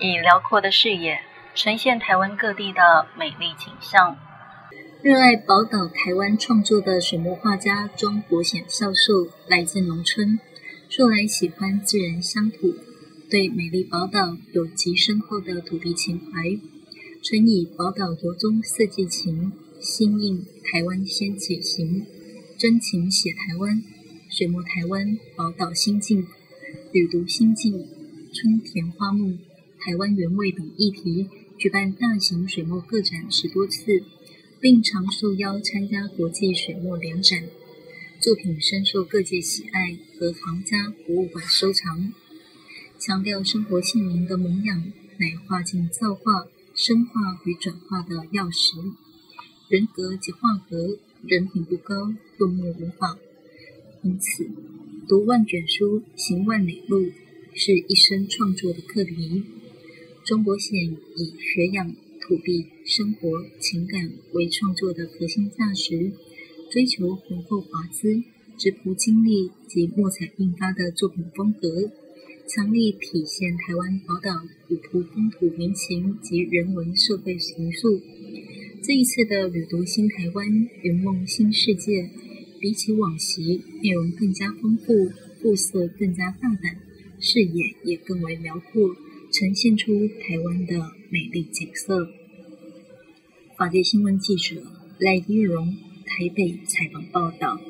以辽阔的视野呈现台湾各地的美丽景象。热爱宝岛台湾创作的水墨画家庄国显教授来自农村，素来喜欢自然乡土，对美丽宝岛有极深厚的土地情怀，曾以《宝岛国中四季情》新印《台湾先且行》真情写台湾，水墨台湾宝岛心境，旅读心境，春田花木。台湾原味等议题，举办大型水墨个展十多次，并常受邀参加国际水墨联展，作品深受各界喜爱和行家博物馆收藏。强调生活性灵的萌养，乃画境造化、深化与转化的钥匙。人格及画格，人品不高，顿墨无法。因此，读万卷书，行万里路，是一生创作的课题。中国显以学养土地、生活、情感为创作的核心价值，追求浑厚华滋、质朴精丽及墨彩并发的作品风格，强力体现台湾宝岛古朴风土民情及人文社会情愫。这一次的旅读新台湾、云梦新世界，比起往昔，内容更加丰富，肤色更加大胆，视野也更为辽阔。呈现出台湾的美丽景色。法界新闻记者赖依荣台北采访报道。